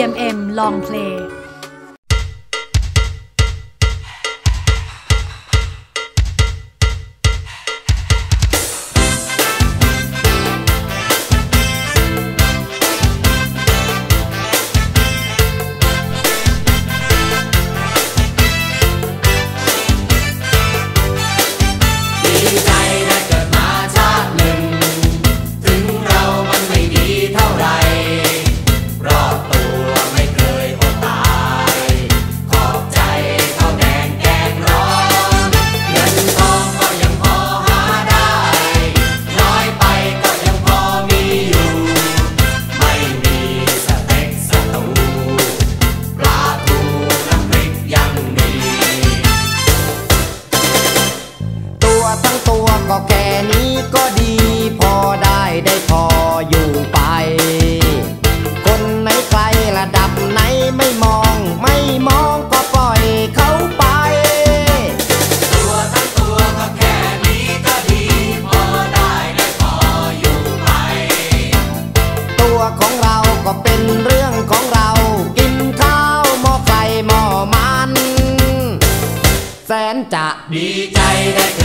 BMM Long Play ดีใจได้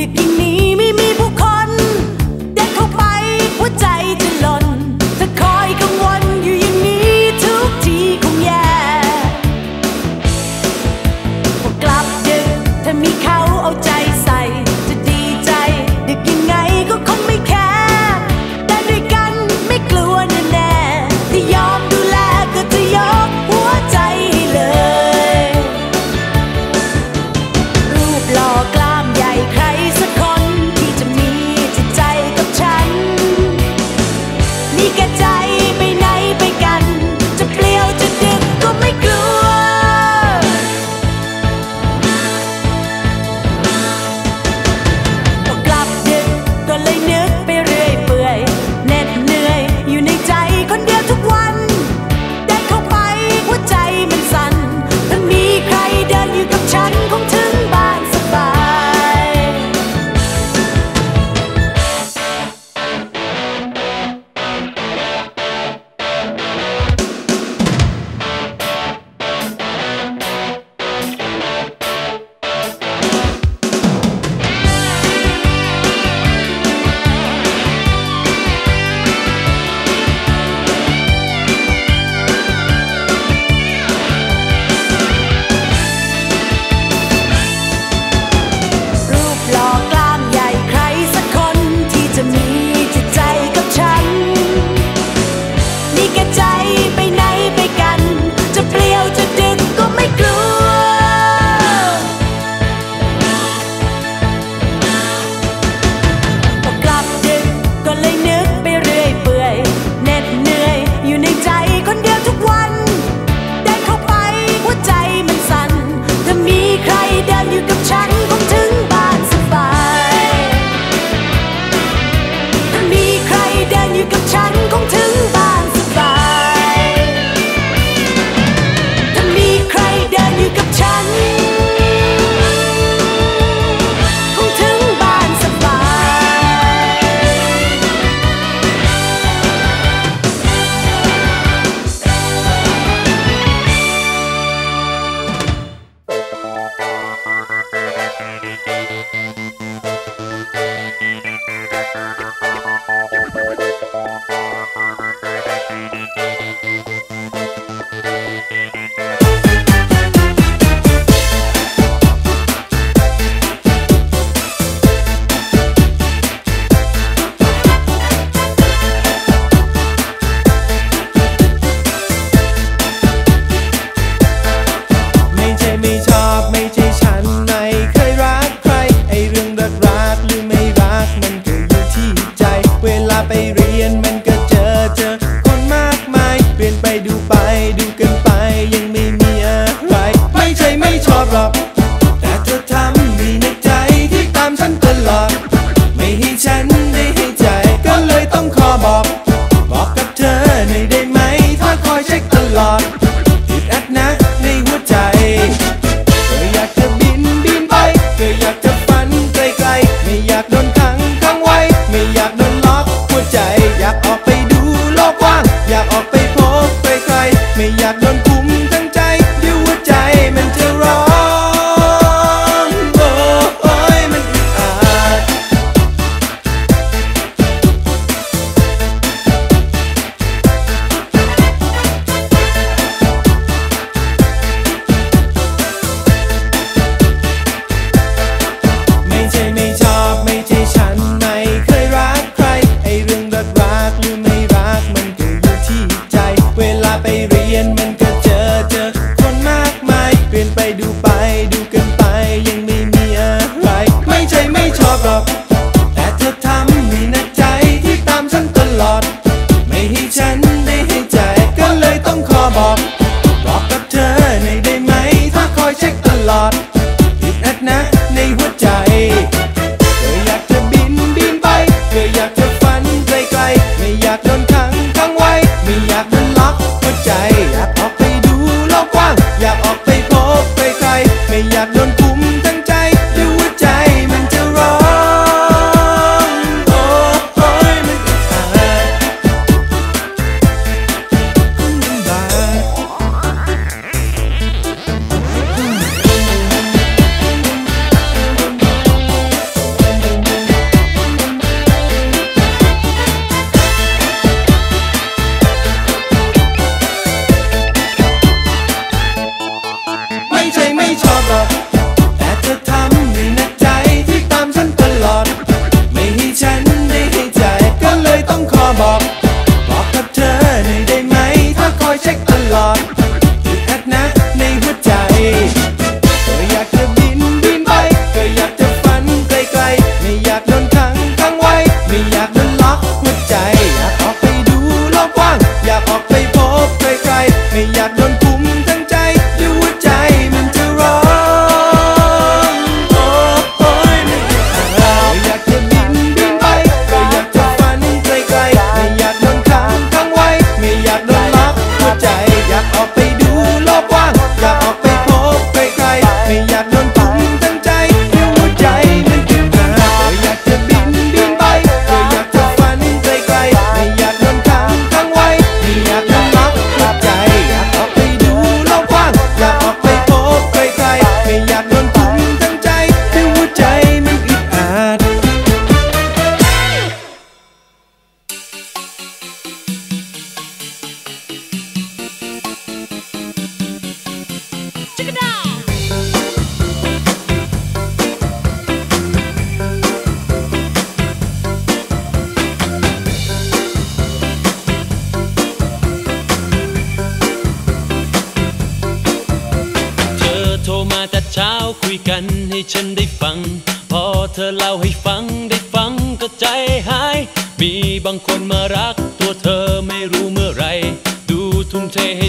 ดึก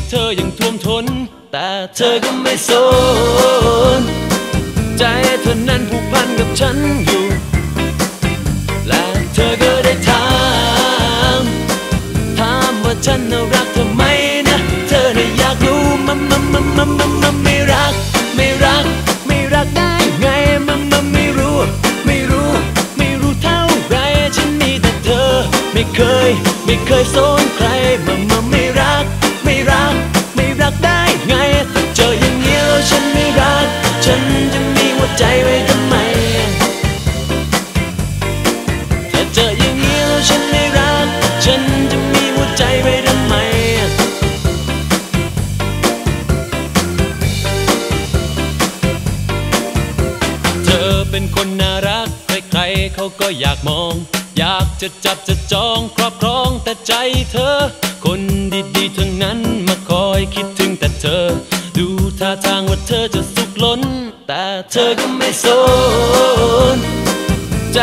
เธอยังท่วมทน แต่เธอก็ไม่สน ใจเธอนั้นผูกพันกับฉันอยู่ และเธอก็ได้ถามถามว่าฉันรักเธอไหมนะ เธอเนี่ยอยากรู้มันมันมันมันมันไม่รัก ไม่รัก ไม่รักได้ไงมันมันไม่รู้ ไม่รู้ ไม่รู้เท่าไรฉันมีแต่เธอ ไม่เคย ไม่เคยสนใคร จับจะจองครอบครองแต่ใจเธอ คนดีๆทั้งนั้นมาคอยคิดถึงแต่เธอ ดูท่าทางว่าเธอจะสุขล้น แต่เธอก็ไม่สนใจ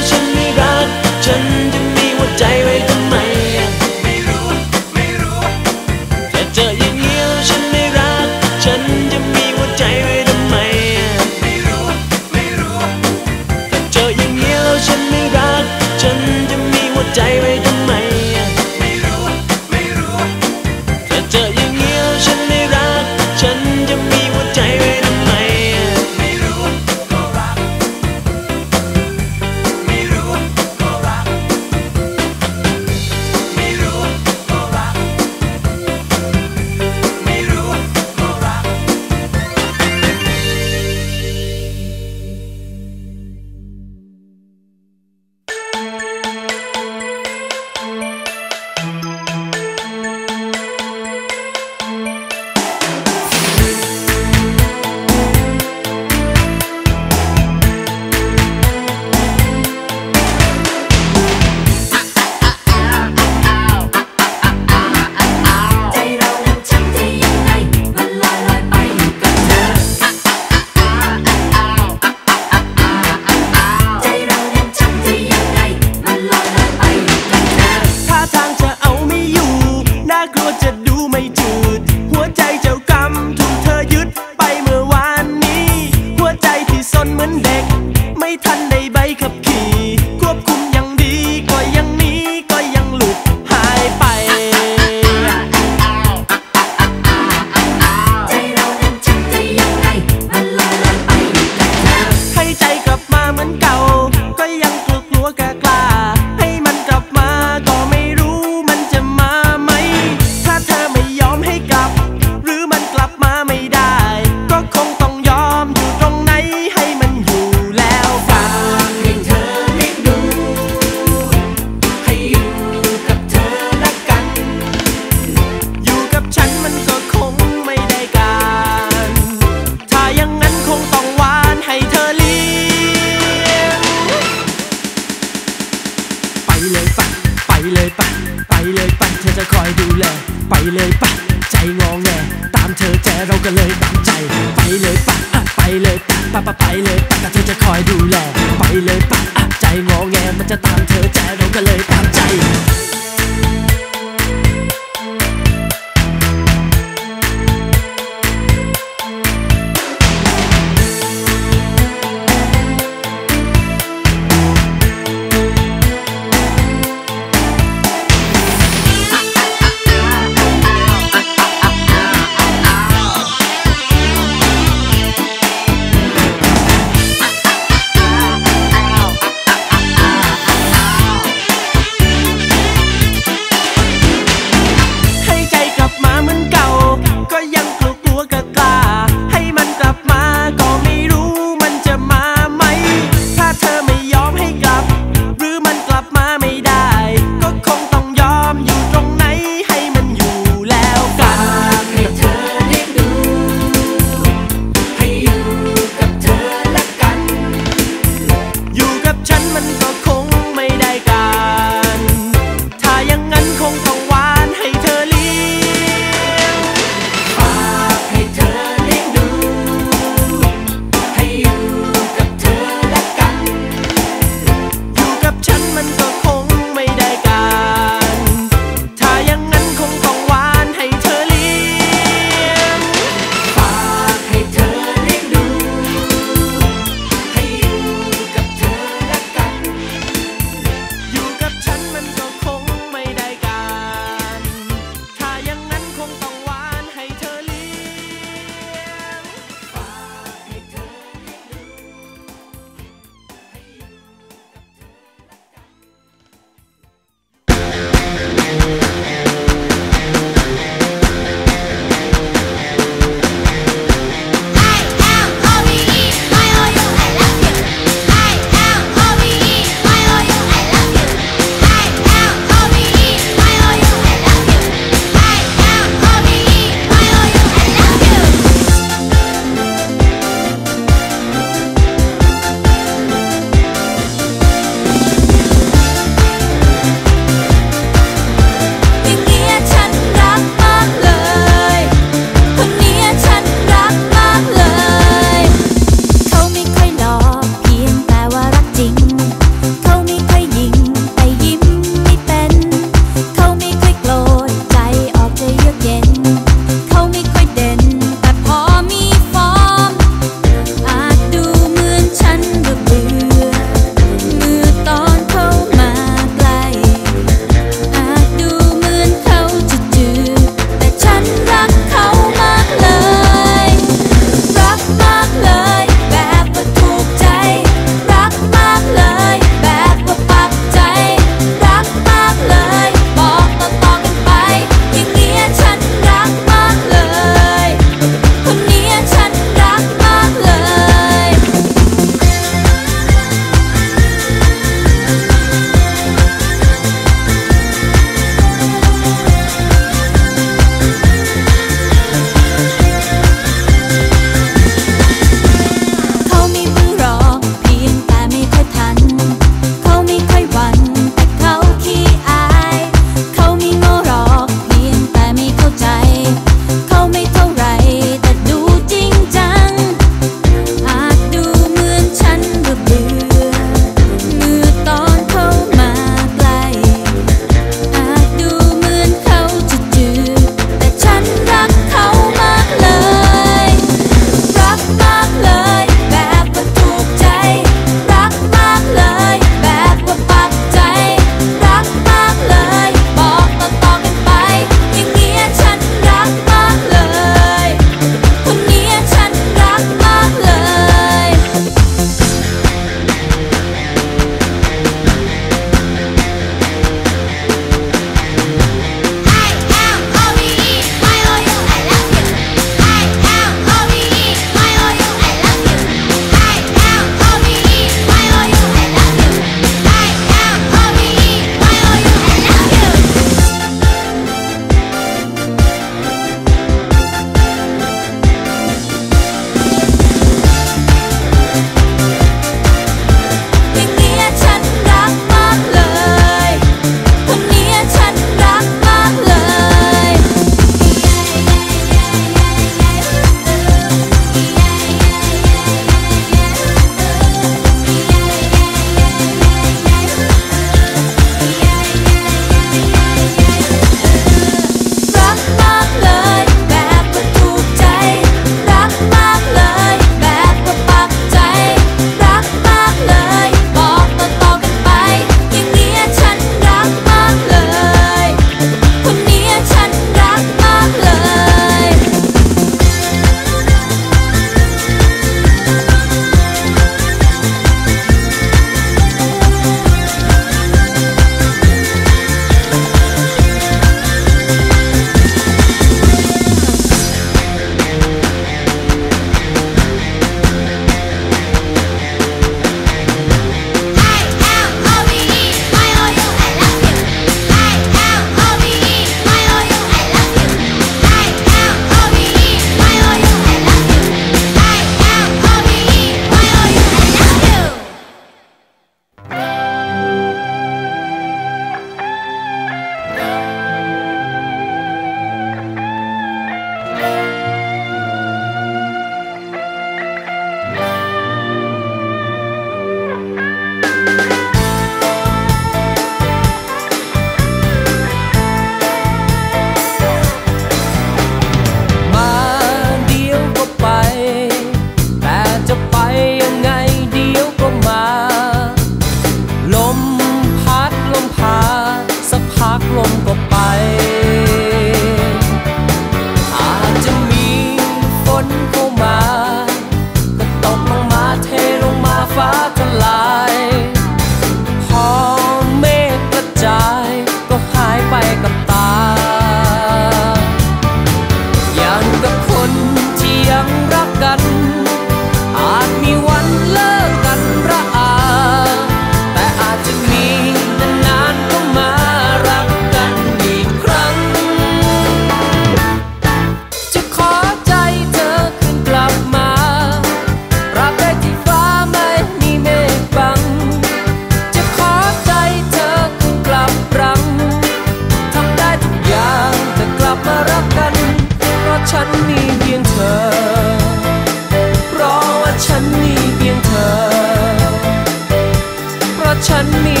me.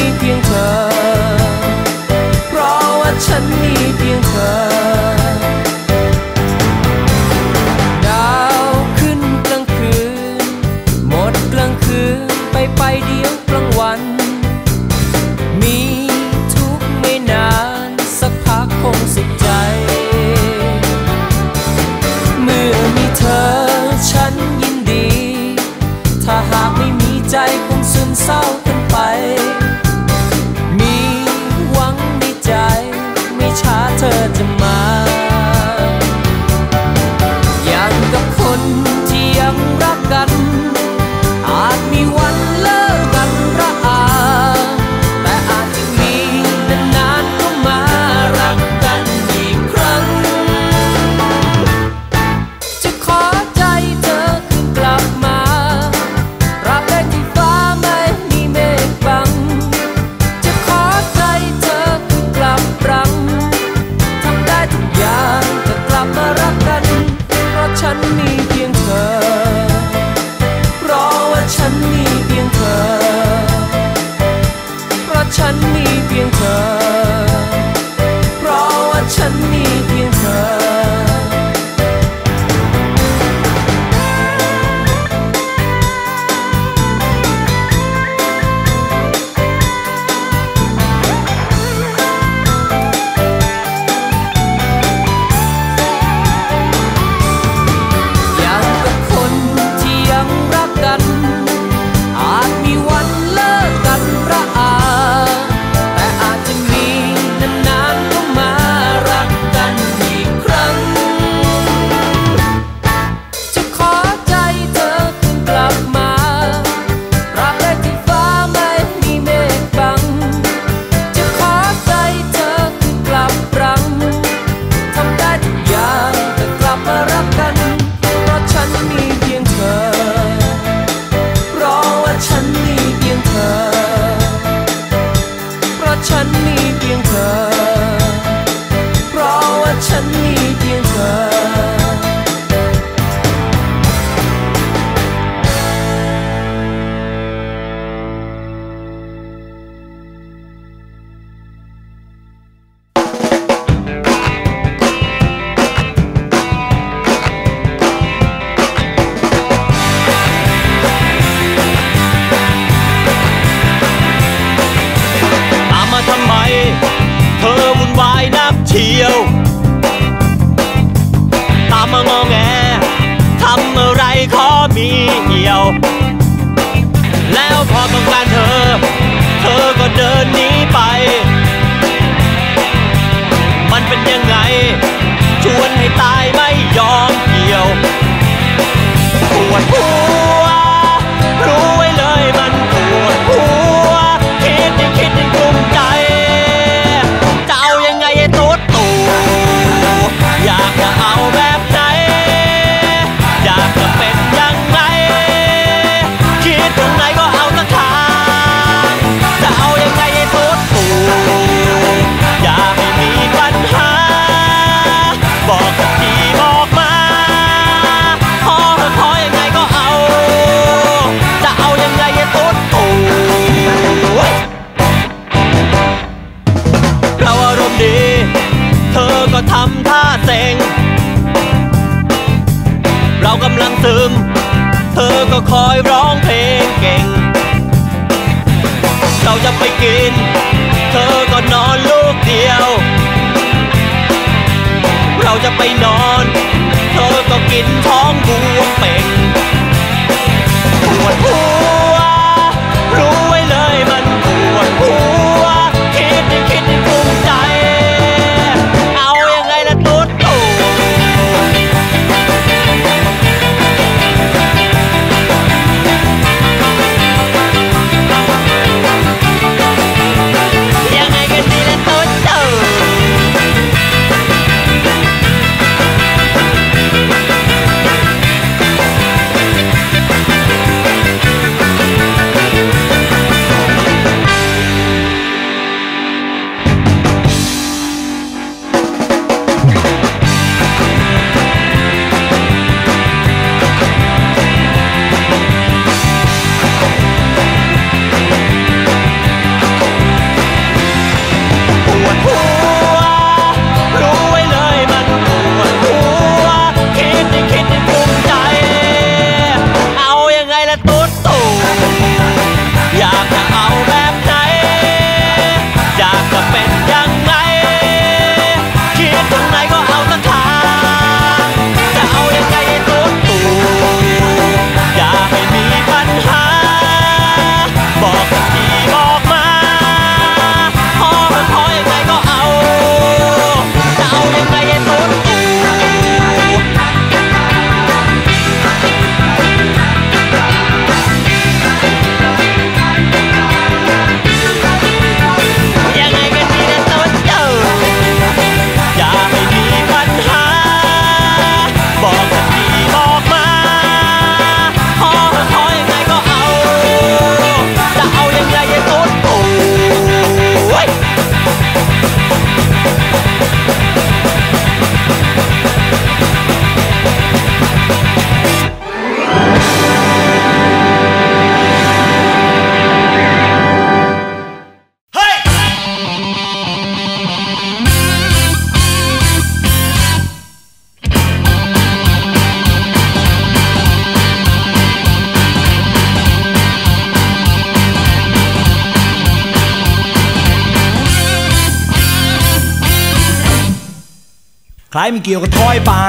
คล้ายไม่เกี่ยวกับท้อยปลา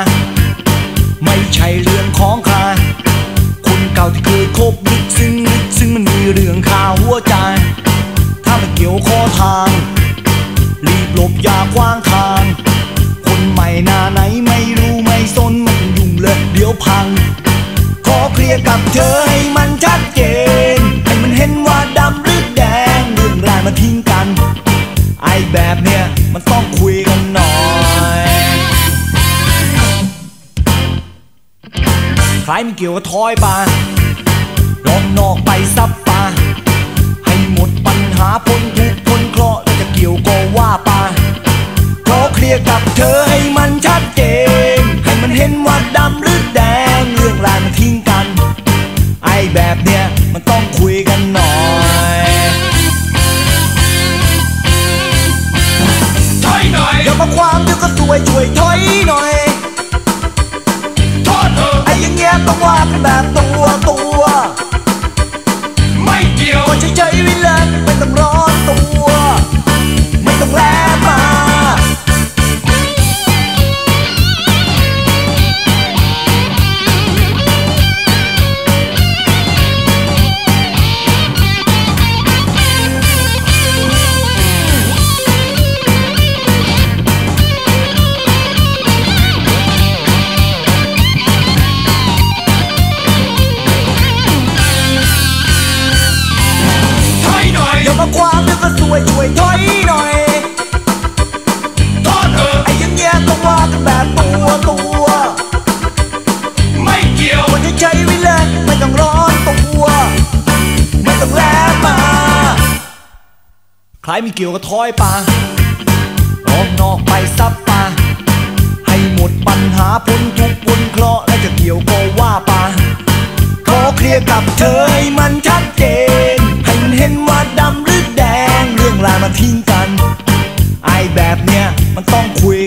ไม่ใช่เรื่องของข้าคนเก่าที่เคยคบลึกซึ้งลึกซึ้งมันมีเรื่องข่าวหัวใจ ถ้าไม่เกี่ยวข้อทาง รีบหลบอย่าขวางทาง คนใหม่หน้าไหนไม่รู้ไม่สนมันยุ่งเลยเดี๋ยวพัง ขอเคลียร์กับเธอให้มันชัดเจนให้มันเห็นว่าดำ ใครไม่เกี่ยวกับทอยปลาลองนอกไปซับปลาให้หมดปัญหาพ้นทุกข์พ้นเคราะห์แล้วจะเกี่ยวก็ว่าปลาขอเคลียร์กับเธอให้มันชัดเจนให้มันเห็นว่าดำหรือแดงเรื่องรายมันทิ้งกัน ไอแบบเนี้ยมันต้องคุยกันหน่อยถอยหน่อยอย่ามาความเดี๋ยวก็สวยช่วยถอยหน่อยโทษเธ อไอ้ เกี่ยวกับทอยปลาออกนอกไปซับปลาให้หมดปัญหาพ้นทุกพ้นเคราะห์และจะเกี่ยวก็ว่าปลาขอเคลียร์กับเธอให้มันชัดเจนให้เห็นว่าดำหรือแดงเรื่องราวมาทิ้งกัน ไอแบบเนี้ยมันต้องคุย